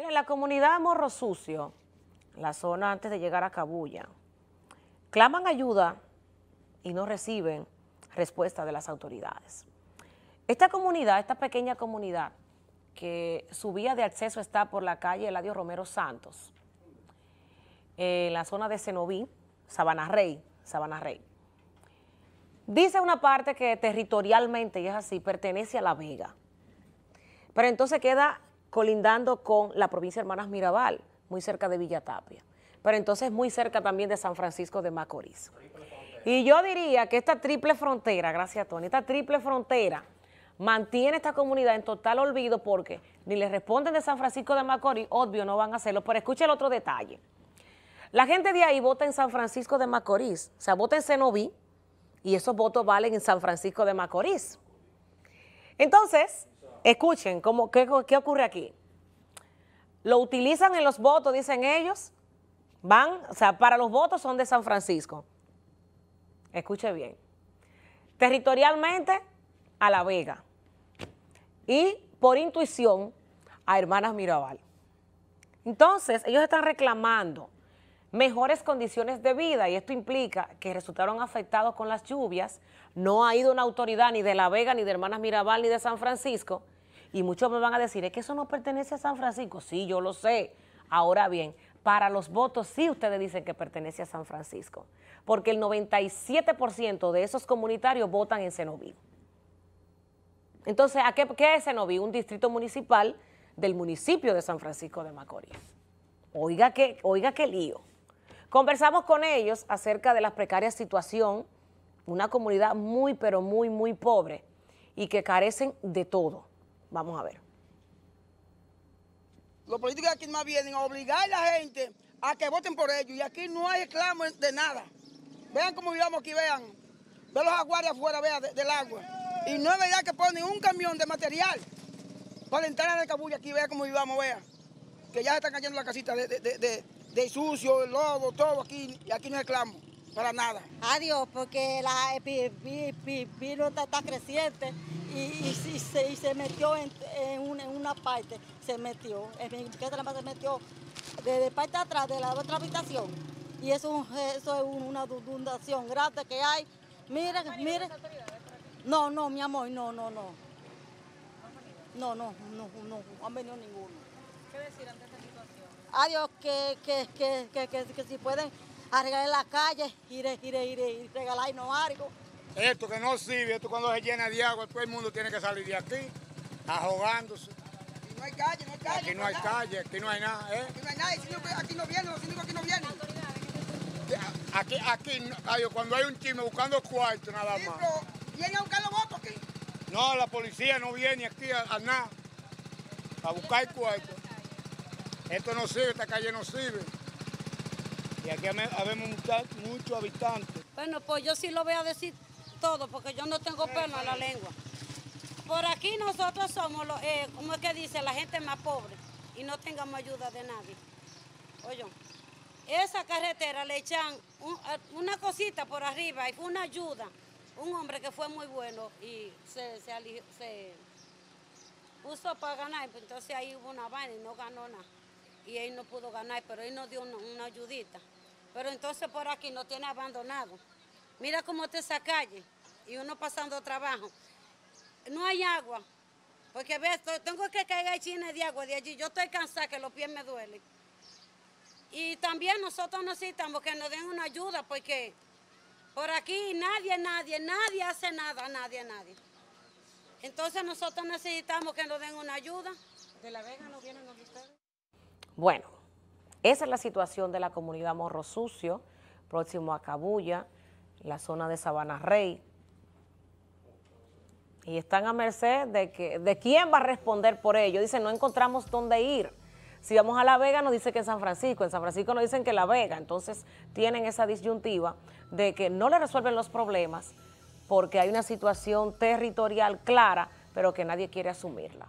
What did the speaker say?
Miren, la comunidad Morro Sucio, la zona antes de llegar a Cabulla, claman ayuda y no reciben respuesta de las autoridades. Esta comunidad, esta pequeña comunidad, que su vía de acceso está por la calle Eladio Romero Santos, en la zona de Cenoví, Sabana Rey, Sabana Rey. Dice una parte que territorialmente, y es así, pertenece a La Vega. Pero entonces queda colindando con la provincia de Hermanas Mirabal, muy cerca de Villa Tapia. Pero entonces muy cerca también de San Francisco de Macorís. Y yo diría que esta triple frontera, gracias Tony, esta triple frontera mantiene esta comunidad en total olvido porque ni le responden de San Francisco de Macorís, obvio no van a hacerlo, pero escuche el otro detalle. La gente de ahí vota en San Francisco de Macorís, o sea, vota en Cenoví y esos votos valen en San Francisco de Macorís. Entonces, escuchen, ¿cómo, qué, ¿qué ocurre aquí? Lo utilizan en los votos, dicen ellos, van, o sea, para los votos son de San Francisco. Escuche bien. Territorialmente, a La Vega. Y por intuición, a Hermanas Mirabal. Entonces, ellos están reclamando mejores condiciones de vida y esto implica que resultaron afectados con las lluvias, no ha ido una autoridad ni de La Vega, ni de Hermanas Mirabal, ni de San Francisco, y muchos me van a decir, es que eso no pertenece a San Francisco, sí, yo lo sé. Ahora bien, para los votos sí ustedes dicen que pertenece a San Francisco, porque el 97% de esos comunitarios votan en Cenoví. Entonces, ¿a qué, qué es Cenoví? Un distrito municipal del municipio de San Francisco de Macorís. Oiga qué, oiga qué lío. Conversamos con ellos acerca de la precaria situación, una comunidad muy, pero muy, muy pobre y que carecen de todo. Vamos a ver. Los políticos aquí más vienen a obligar a la gente a que voten por ellos y aquí no hay reclamo de nada. Vean cómo vivamos aquí, vean. Vean los aguarios afuera, vean, del agua. Y no es verdad que ponen un camión de material para entrar a la cabulla aquí, vean cómo vivamos, vean. Que ya se están cayendo la casita de, de, de, de sucio, el lodo, todo aquí, y aquí no reclamo, para nada. Adiós, porque la, virus está creciente y, y, y, se, y, se, metió en, en, una, en, una, parte, se metió, en mi casa se metió desde parte de atrás de la otra habitación. Y eso, eso es una inundación grande que hay. Miren, miren. No, no, mi amor, no, no, no. No, no, no, no, no han venido ninguno. ¿Qué decir ante esta situación? Adiós, que, que, que, que, que, que si pueden arreglar la calle, ir, ir, ir, ir regalarnos algo. Esto que no sirve, esto cuando se llena de agua, todo el mundo tiene que salir de aquí, ahogándose. Y no hay calle, no hay calle. Aquí no hay calle, aquí no hay nada, ¿eh? Aquí no hay nada, aquí no vienen, los síndicos aquí no vienen. Aquí, aquí, cuando hay un chisme buscando cuarto nada más. Vienen a buscar los votos aquí. No, la policía no viene aquí a, a nada, a buscar cuarto. Esto no sirve, esta calle no sirve. Y aquí habemos muchos habitantes. Bueno, pues yo sí lo voy a decir todo, porque yo no tengo pelo en la lengua. Por aquí nosotros somos, los, eh, como es que dice, la gente más pobre y no tengamos ayuda de nadie. Oye, esa carretera le echan un, una cosita por arriba y fue una ayuda. Un hombre que fue muy bueno y se, se, se puso para ganar, entonces ahí hubo una vaina y no ganó nada. Y él no pudo ganar, pero él nos dio una, ayudita. Pero entonces por aquí no tiene abandonado. Mira cómo está esa calle y uno pasando trabajo. No hay agua, porque ves, tengo que caer chines de agua de allí. Yo estoy cansada que los pies me duelen. Y también nosotros necesitamos que nos den una ayuda, porque por aquí nadie, nadie, nadie hace nada, nadie, nadie. Entonces nosotros necesitamos que nos den una ayuda. ¿De La Vega no vienen donde ustedes? Bueno, esa es la situación de la comunidad Morro Sucio, próximo a Cabulla, la zona de Sabana Rey. Y están a merced de, que, de quién va a responder por ello. Dicen, no encontramos dónde ir. Si vamos a La Vega nos dice que en San Francisco, en San Francisco nos dicen que La Vega. Entonces tienen esa disyuntiva de que no le resuelven los problemas porque hay una situación territorial clara, pero que nadie quiere asumirla.